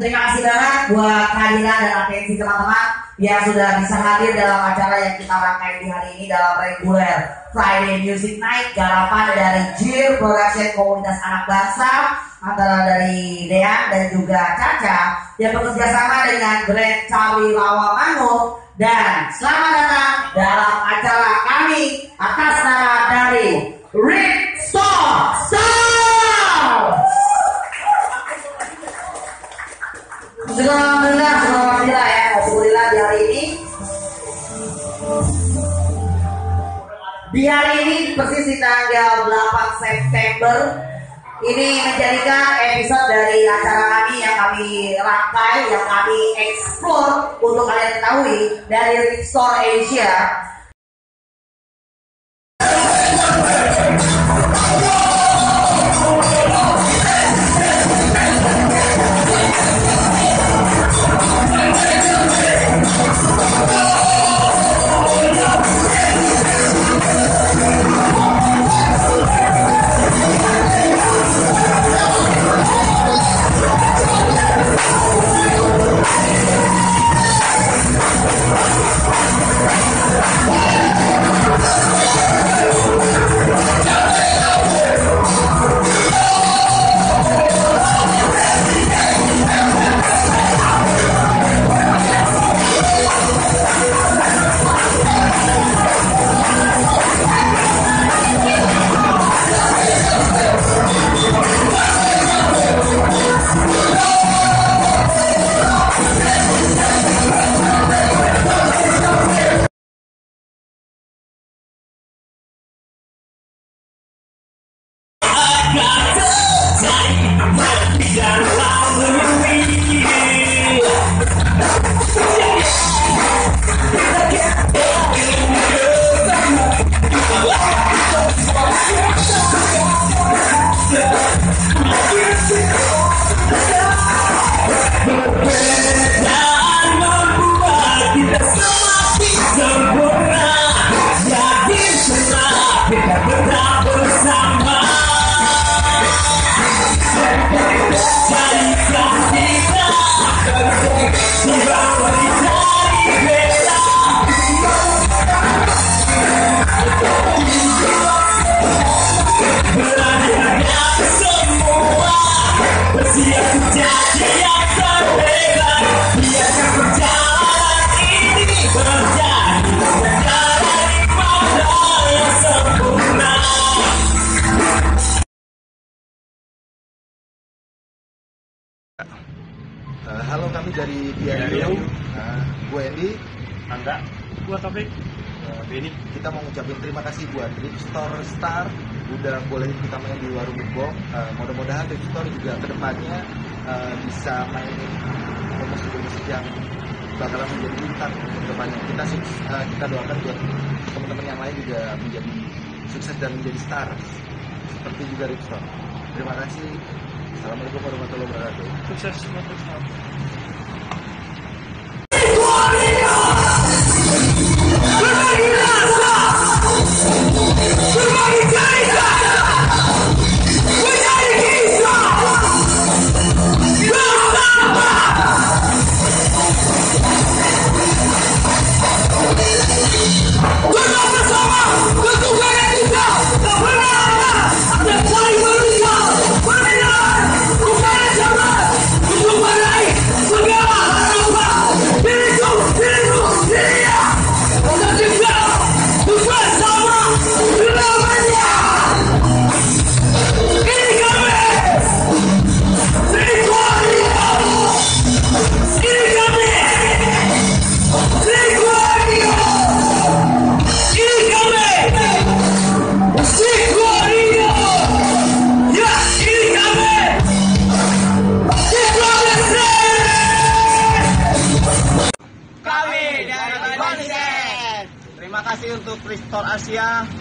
Terima kasih banget buat kehadiran dan atensi teman-teman yang sudah bisa hadir dalam acara yang kita rangkai di hari ini dalam reguler Friday Music Night garapan dari JIR Production Komunitas Anak Bangsa antara dari Dean dan juga Caca yang bekerja sama dengan Grand Cawi Rawamangun dan selamat datang dalam acara kami atas nama dari Rick Star Stars. Di hari ini persis di tanggal 8 September ini menjadikan episode dari acara kami yang kami rangkai, yang kami explore untuk kalian ketahui dari Store Asia Dari Diario. Uh, gue Andy. Angga, Taufik, Uh, Benny. Kita mau ngucapin terima kasih buat Rip Store Star udah bolehin kita main di warung Book. Uh, mudah-mudahan Rip Store juga ke depannya uh, bisa mainin musik-musik yang bakalan menjadi bintang untuk depannya. Kita uh, kita doakan buat teman-teman yang lain juga menjadi sukses dan menjadi star seperti juga Rip Store. Terima kasih. Assalamualaikum warahmatullahi wabarakatuh. sukses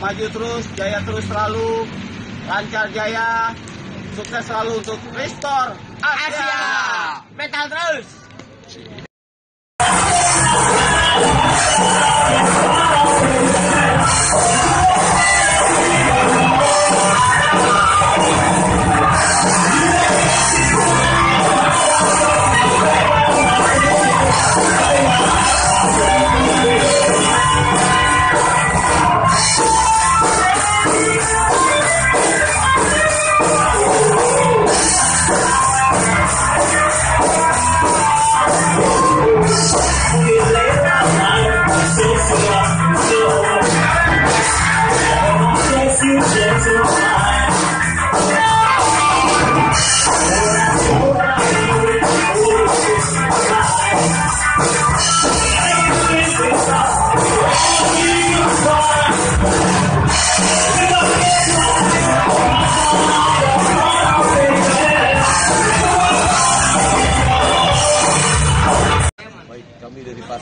maju terus, jaya terus selalu, lancar jaya, sukses selalu untuk Ristor Asia. Metal terus.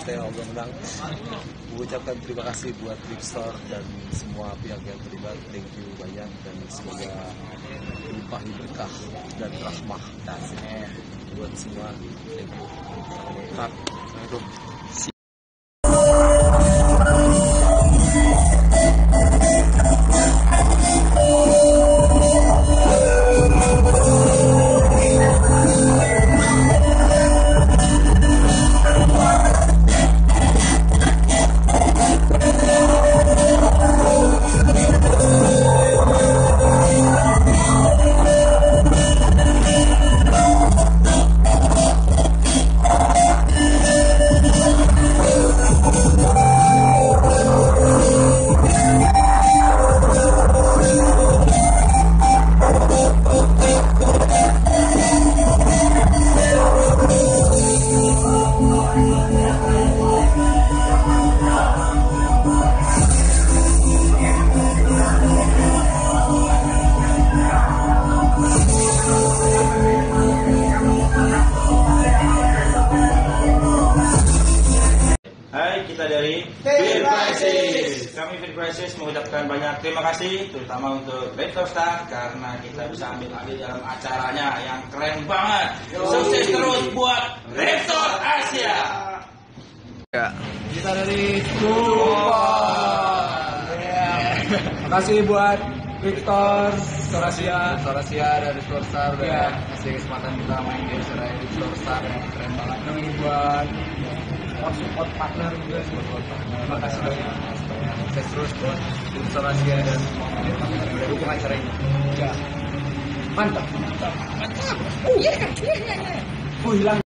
saya Om Menang mengucapkan terima kasih buat Big dan semua pihak yang terlibat. Thank you banyak dan semoga limpahi berkah dan rahmah. Dan buat semua. Thank you. Hai, kita dari Fit Crisis. Kami Fit Crisis mengucapkan banyak terima kasih, terutama untuk Rector Star karena kita bisa ambil ambil dalam acaranya yang keren banget. Sukses terus buat Rector Asia. Kita dari Makasih buat Victor, Sorasia, Sorasia dari Victor Star udah kasih kesempatan kita main di acara Victor Star yang keren banget. Ini buat support support partner juga support partner. Terima kasih banyak. Sukses terus buat Victor Asia dan udah dukung acara ini. Ya. Mantap. Mantap. Mantap. Oh iya. Oh hilang.